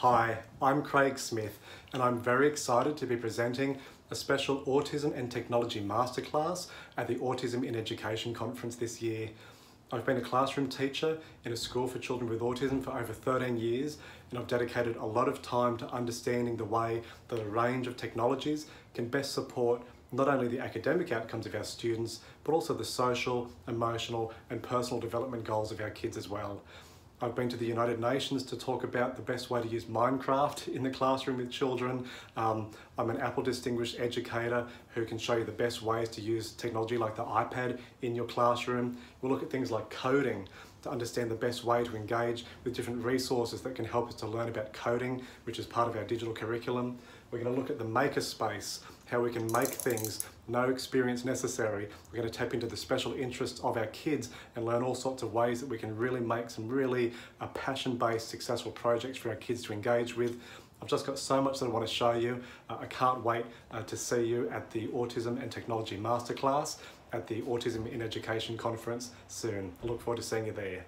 Hi, I'm Craig Smith and I'm very excited to be presenting a special Autism and Technology Masterclass at the Autism in Education conference this year. I've been a classroom teacher in a school for children with autism for over 13 years and I've dedicated a lot of time to understanding the way that a range of technologies can best support not only the academic outcomes of our students, but also the social, emotional and personal development goals of our kids as well. I've been to the United Nations to talk about the best way to use Minecraft in the classroom with children. Um, I'm an Apple Distinguished Educator who can show you the best ways to use technology like the iPad in your classroom. We'll look at things like coding to understand the best way to engage with different resources that can help us to learn about coding, which is part of our digital curriculum. We're going to look at the makerspace, how we can make things, no experience necessary. We're going to tap into the special interests of our kids and learn all sorts of ways that we can really make some really uh, passion-based successful projects for our kids to engage with. I've just got so much that I want to show you. Uh, I can't wait uh, to see you at the Autism and Technology Masterclass at the Autism in Education conference soon. I look forward to seeing you there.